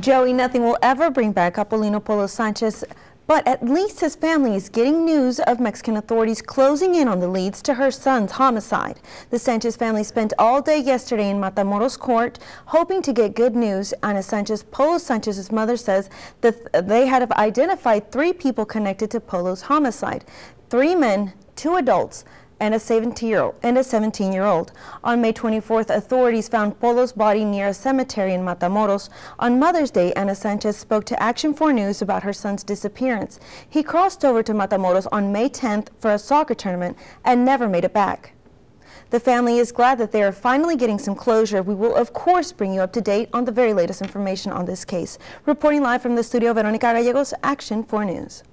Joey, nothing will ever bring back Apolino Polo Sanchez, but at least his family is getting news of Mexican authorities closing in on the leads to her son's homicide. The Sanchez family spent all day yesterday in Matamoros court hoping to get good news. Ana Sanchez, Polo Sanchez's mother, says that they had identified three people connected to Polo's homicide. Three men, two adults, and a 17-year-old and a 17-year-old. On May 24th, authorities found Polo's body near a cemetery in Matamoros. On Mother's Day, Ana Sanchez spoke to Action 4 News about her son's disappearance. He crossed over to Matamoros on May 10th for a soccer tournament and never made it back. The family is glad that they are finally getting some closure. We will, of course, bring you up to date on the very latest information on this case. Reporting live from the studio, Veronica Gallegos, Action 4 News.